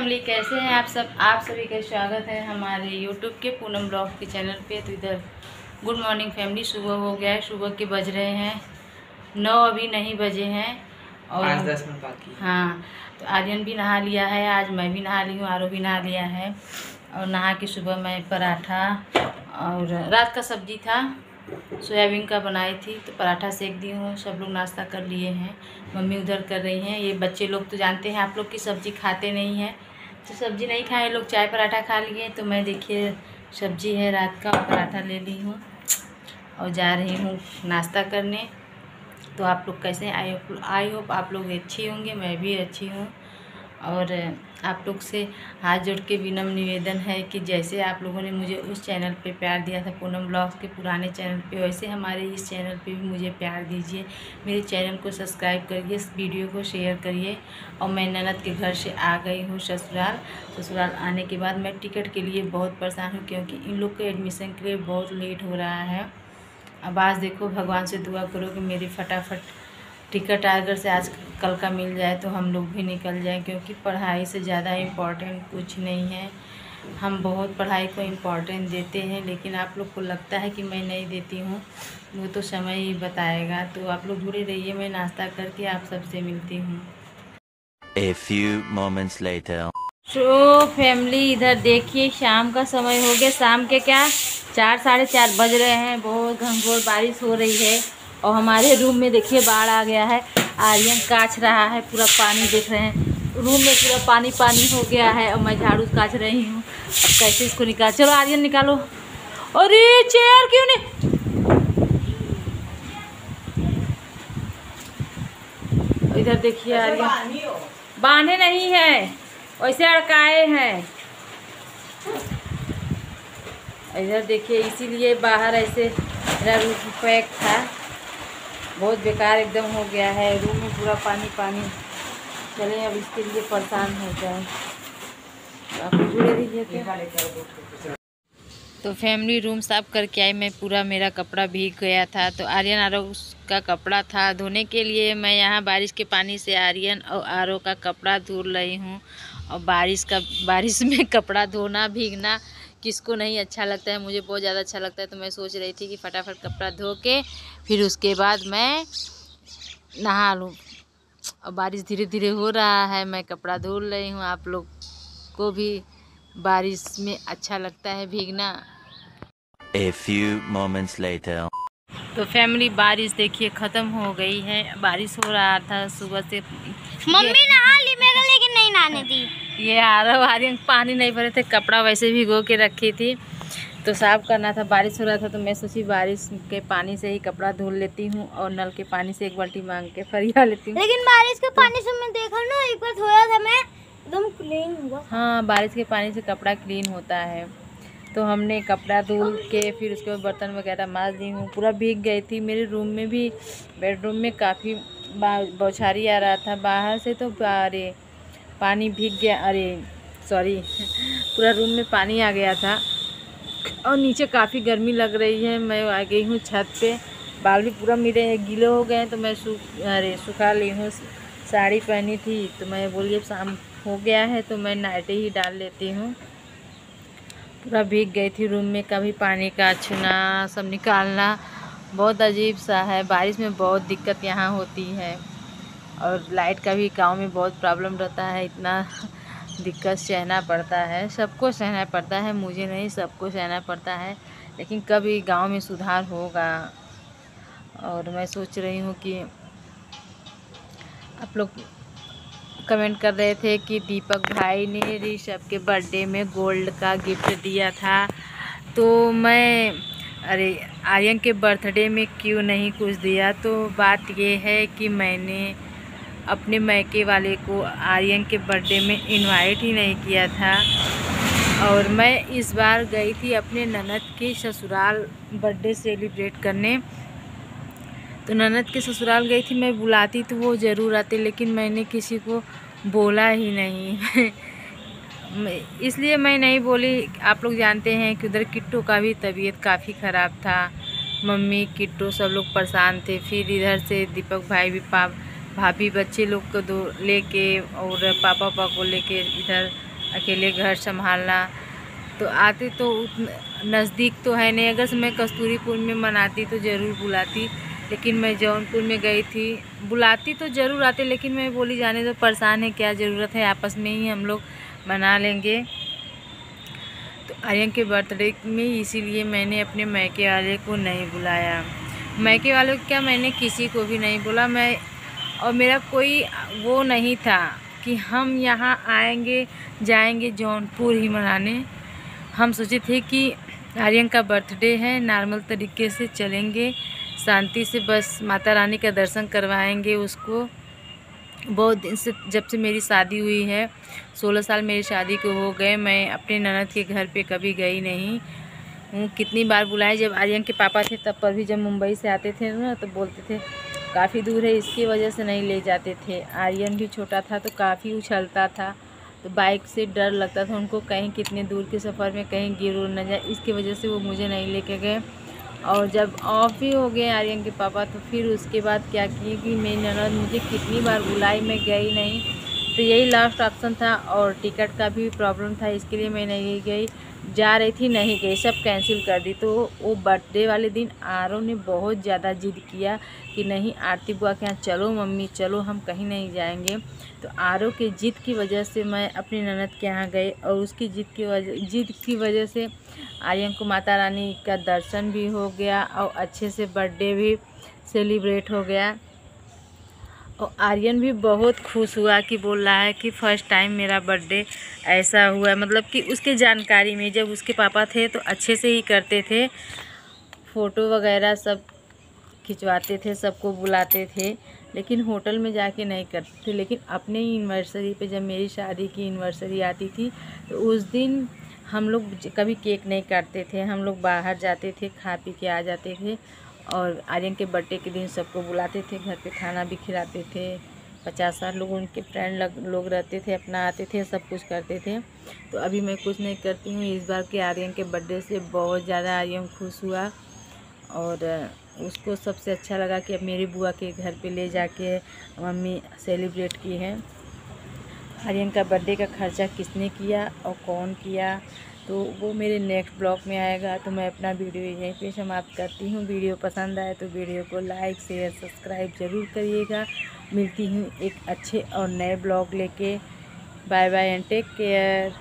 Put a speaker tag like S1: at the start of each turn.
S1: Family कैसे हैं आप सब? आप सभी का स्वागत है हमारे यूट्यूब के पूनम ब्लॉग के चैनल पे। तो इधर गुड मॉर्निंग फैमिली सुबह हो गया है सुबह के बज रहे हैं। नौ अभी नहीं बजे हैं और
S2: पाँच दस मिनट बाकी हाँ
S1: तो आर्यन भी नहा लिया है आज मैं भी नहा ली हूँ आरो भी नहा लिया है। और नहा के सुबह मैं पराठा और रात का सब्ज़ी था सोयाबीन का बनाई थी तो पराठा सेक दी हूँ सब लोग नाश्ता कर लिए हैं मम्मी उधर कर रही हैं। ये बच्चे लोग तो जानते हैं आप लोग की सब्ज़ी खाते नहीं हैं तो सब्ज़ी नहीं खाए, लोग चाय पराठा खा लिए तो मैं देखिए सब्ज़ी है, रात का पराठा ले ली हूँ और जा रही हूँ नाश्ता करने। तो आप लोग कैसे, आई होप आई होप आप लोग अच्छी होंगे, मैं भी अच्छी हूँ। और आप लोग से हाथ जोड़ के विनम निवेदन है कि जैसे आप लोगों ने मुझे उस चैनल पे प्यार दिया था, पूनम ब्लॉग्स के पुराने चैनल पे, वैसे हमारे इस चैनल पे भी मुझे प्यार दीजिए। मेरे चैनल को सब्सक्राइब करिए, इस वीडियो को शेयर करिए। और मैं ननद के घर से आ गई हूँ ससुराल। ससुराल आने के बाद मैं टिकट के लिए बहुत परेशान हूँ क्योंकि इन लोग के एडमिशन के लिए बहुत लेट हो रहा है। अब आज देखो, भगवान से दुआ करो कि मेरी फटाफट टिकट अगर से आज कल का मिल जाए तो हम लोग भी निकल जाएँ क्योंकि पढ़ाई से ज़्यादा इम्पोर्टेंट कुछ नहीं है। हम बहुत पढ़ाई को इम्पोर्टेंट देते हैं लेकिन आप लोग को लगता है कि मैं नहीं देती हूँ वो तो समय ही बताएगा। तो आप लोग जुड़े रहिए मैं नाश्ता करके आप सबसे मिलती हूँ।
S3: A few moments later.
S1: Family इधर देखिए शाम का समय हो गया। शाम के क्या? चार साढ़े चार बज रहे हैं। बहुत घनघोर बारिश हो रही है। और हमारे रूम में देखिए बाढ़ आ गया है आर्यन काच रहा है पूरा पानी देख रहे हैं। रूम में पूरा पानी पानी हो गया है और मैं झाड़ू काच रही हूँ। अब कैसे इसको निकाल चलो आर्यन निकालो। अरे चेयर क्यों नहीं? इधर देखिए आर्यन। बांधे नहीं है वैसे अड़काए हैं। इधर देखिए इसीलिए बाहर ऐसे मेरा पैक था। बहुत बेकार एकदम हो गया है। रूम में पूरा पानी पानी। चले, अब इसके लिए परेशान हो जाए। तो फैमिली रूम साफ़ करके आई। मैं पूरा मेरा कपड़ा भीग गया था। तो आर्यन आरो का कपड़ा था धोने के लिए। मैं यहाँ बारिश के पानी से आर्यन और आरो का कपड़ा धो रही हूँ। और बारिश का, बारिश में कपड़ा धोना, भीगना किसको नहीं अच्छा लगता है, मुझे बहुत ज़्यादा अच्छा लगता है तो मैं सोच रही थी कि फटाफट कपड़ा धो के, फिर उसके बाद मैं नहा लूँ और बारिश धीरे धीरे हो रहा है, मैं कपड़ा धुल रही हूँ, आप लोग को भी बारिश में अच्छा लगता है, भीगना
S3: A few moments later.
S1: तो फैमिली बारिश देखिए ख़त्म हो गई है। बारिश हो रहा था सुबह से।
S4: मम्मी नहा ली मेरे लेकिन नहीं नहाने दी।
S1: ये आरव आर्यन पानी नहीं भरे थे कपड़ा वैसे भिगो के रखी थी। तो साफ़ करना था बारिश हो रहा था तो मैं सोची बारिश के पानी से ही कपड़ा धुल लेती हूँ और नल के पानी से एक बाल्टी मांग के फरिया लेती हूँ।
S4: लेकिन बारिश के पानी से मैं देखा ना एक बार धोया था मैं एकदम क्लीन हुआ।
S1: हाँ बारिश के पानी से कपड़ा क्लीन होता है। तो हमने कपड़ा धुल के, फिर उसके बाद बर्तन वगैरह माज दी हूँ। पूरा भीग गई थी। मेरे रूम में भी, बेडरूम में काफ़ी बौछारी आ रहा था। बाहर से तो अरे, पानी भीग गया। अरे सॉरी पूरा रूम में पानी आ गया था। और नीचे काफ़ी गर्मी लग रही है। मैं आ गई हूँ छत पे। बाल भी पूरा मेरे गीले हो गए हैं तो मैं सूख अरे, सुखा ली हूँ। साड़ी पहनी थी तो मैं बोली, अब शाम हो गया है तो मैं नाइटे ही डाल लेती हूँ। पूरा भीग गई थी रूम में, कभी पानी का छूना, सब निकालना। बहुत अजीब सा है, बारिश में बहुत दिक्कत यहाँ होती है। और लाइट का भी गाँव में बहुत प्रॉब्लम रहता है, इतना दिक्कत सहना पड़ता है। सबको सहना पड़ता है, मुझे नहीं, सबको सहना पड़ता है। लेकिन कभी गाँव में सुधार होगा। और मैं सोच रही हूँ कि आप लोग कमेंट कर रहे थे कि दीपक भाई ने ऋषभ के बर्थडे में गोल्ड का गिफ्ट दिया था। तो मैं, अरे, आर्यन के बर्थडे में क्यों नहीं कुछ दिया? तो बात ये है कि मैंने अपने मैके वाले को आर्यन के बर्थडे में इनवाइट ही नहीं किया था। और मैं इस बार गई थी अपने ननद के ससुराल बर्थडे सेलिब्रेट करने। तो ननद के ससुराल गई थी, मैं बुलाती तो वो ज़रूर आते, लेकिन मैंने किसी को बोला ही नहीं। इसलिए मैं नहीं बोली, आप लोग जानते हैं कि उधर किट्टू का भी तबीयत काफ़ी ख़राब था। मम्मी, किट्टू सब लोग परेशान थे। फिर इधर से दीपक भाई भी पा भाभी, बच्चे लोग को दो लेके और पापा पापा को लेके इधर अकेले घर संभालना। तो आते तो नज़दीक तो है नहीं। अगर मैं कस्तूरीपुर में मनाती तो ज़रूर बुलाती। लेकिन मैं जौनपुर में गई थी। बुलाती तो ज़रूर आते, लेकिन मैं बोली, जाने तो परेशान है, क्या ज़रूरत है? आपस में ही हम लोग मना लेंगे। तो आर्यन के बर्थडे में इसीलिए मैंने अपने मैके वाले को नहीं बुलाया। मैके वाले क्या मैंने किसी को भी नहीं बोला। मैं, और मेरा कोई वो नहीं था कि हम यहाँ आएँगे, जाएँगे जौनपुर ही मनाने। हम सोचे थे कि आर्यन का बर्थडे है, नॉर्मल तरीके से चलेंगे। शांति से बस माता रानी का दर्शन करवाएँगे उसको। बहुत दिन से जब से मेरी शादी हुई है, सोलह साल मेरी शादी को हो गए, मैं अपने ननद के घर पे कभी गई नहीं। हूँ, कितनी बार बुलाए, जब आर्यन के पापा थे तब पर भी जब मुंबई से आते थे ना तो बोलते थे, काफ़ी दूर है, इसकी वजह से नहीं ले जाते थे। आर्यन भी छोटा था तो काफ़ी उछलता था तो बाइक से डर लगता था उनको, कहीं कितने दूर के सफ़र में कहीं गिर उड़ न जाए, इसकी वजह से वो मुझे नहीं लेके गए। और जब ऑफ़ ही हो गए आर्यन के पापा तो फिर उसके बाद क्या किए कि मेरी ननद मुझे कितनी बार बुलाई, मैं गई नहीं। तो यही लास्ट ऑप्शन था और टिकट का भी प्रॉब्लम था, इसके लिए मैं नहीं गई। जा रही थी, नहीं गई, सब कैंसिल कर दी। तो वो बर्थडे वाले दिन आरो ने बहुत ज़्यादा जिद किया कि नहीं, आरती बुआ के यहाँ चलो मम्मी, चलो हम कहीं नहीं जाएँगे। तो आरो के जिद की वजह से मैं अपनी ननद के यहाँ गई और उसकी जिद की वजह जिद की वजह से आर्यन को माता रानी का दर्शन भी हो गया और अच्छे से बर्थडे भी सेलिब्रेट हो गया। और आर्यन भी बहुत खुश हुआ कि बोल रहा है कि फ़र्स्ट टाइम मेरा बर्थडे ऐसा हुआ। मतलब कि उसके जानकारी में जब उसके पापा थे तो अच्छे से ही करते थे। फ़ोटो वगैरह सब खिंचवाते थे, सबको बुलाते थे, लेकिन होटल में जाके नहीं करते। थे लेकिन अपने ही इन्वर्सरी पे जब मेरी शादी की इन्वर्सरी आती थी तो उस दिन हम लोग कभी केक नहीं काटते थे। हम लोग बाहर जाते थे, खा पी के आ जाते थे। और आर्यन के बर्थडे के दिन सबको बुलाते थे घर पे खाना भी खिलाते थे। पचास साठ लोग उनके फ्रेंड लग, लोग रहते थे अपना आते थे सब कुछ करते थे। तो अभी मैं कुछ नहीं करती हूँ इस बार के आर्यन के बर्थडे से बहुत ज़्यादा आर्यन खुश हुआ। और उसको सबसे अच्छा लगा कि अब मेरी बुआ के घर पे ले जाके मम्मी सेलिब्रेट की है। आर्यन का बर्थडे का खर्चा किसने किया और कौन किया? तो वो मेरे नेक्स्ट ब्लॉग में आएगा तो मैं अपना वीडियो यहीं पे समाप्त करती हूँ। वीडियो पसंद आए तो वीडियो को लाइक शेयर सब्सक्राइब ज़रूर करिएगा। मिलती हूँ एक अच्छे और नए ब्लॉग लेके। Bye bye and take care